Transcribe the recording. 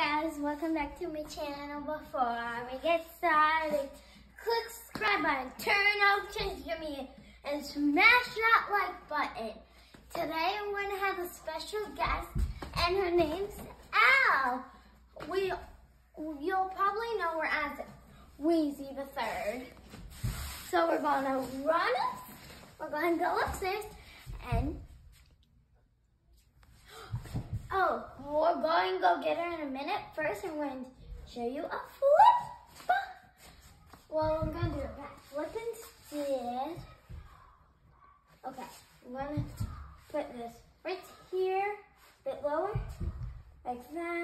guys, welcome back to my channel. Before we get started, click subscribe button, turn give me and smash that like button. Today I'm going to have a special guest, and her name's Al. We, you'll probably know her as Wheezy the Third. So we're going to run up, we're going to go upstairs, and We're going to go get her in a minute. First, I'm going to show you a flip. Well, I'm going to do a back flip instead. Okay, I'm going to put this right here, a bit lower, like that.